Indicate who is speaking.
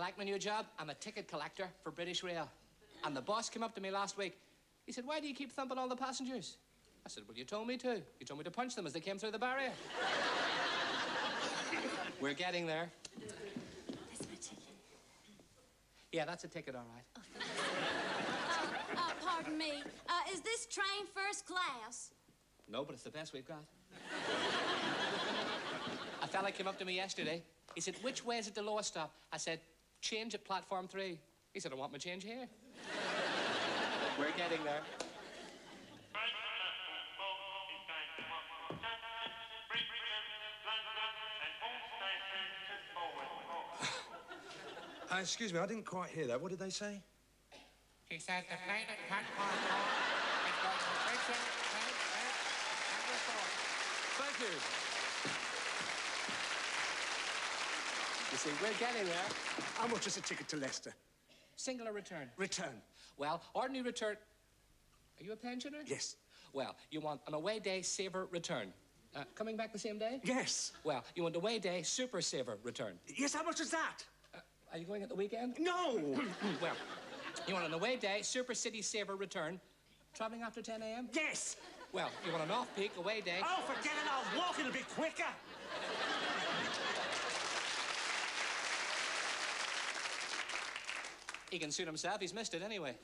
Speaker 1: like my new job? I'm a ticket collector for British Rail. And the boss came up to me last week. He said, Why do you keep thumping all the passengers? I said, Well, you told me to. You told me to punch them as they came through the barrier. We're getting there.
Speaker 2: That's my ticket.
Speaker 1: Yeah, that's a ticket, all right.
Speaker 2: Uh, pardon me. Uh, is this train first class?
Speaker 1: No, but it's the best we've got. a fella came up to me yesterday. He said, Which way is it to Lowestoft? I said, Change at platform three. He said, I want my change here. We're getting there.
Speaker 3: Uh, excuse me, I didn't quite hear that. What did they say?
Speaker 4: He said the plane at platform four is going to Richmond, Kent, and
Speaker 1: Thank you. You see, we're getting there.
Speaker 5: How much is a ticket to Leicester?
Speaker 1: Single or return.
Speaker 5: Return.
Speaker 1: Well, ordinary return. Are you a pensioner?
Speaker 5: Yes.
Speaker 1: Well, you want an away day saver return. Uh, coming back the same day?
Speaker 5: Yes.
Speaker 1: Well, you want away day super saver return.
Speaker 5: Yes, how much is that?
Speaker 1: Are you going at the weekend?
Speaker 5: No!
Speaker 1: well, you want an away day super city saver return. Traveling after 10 a.m.?
Speaker 5: yes!
Speaker 1: Well, you want an off peak away day.
Speaker 5: Oh, forget it, I'll walk it a bit quicker!
Speaker 1: He can suit himself. He's missed it anyway.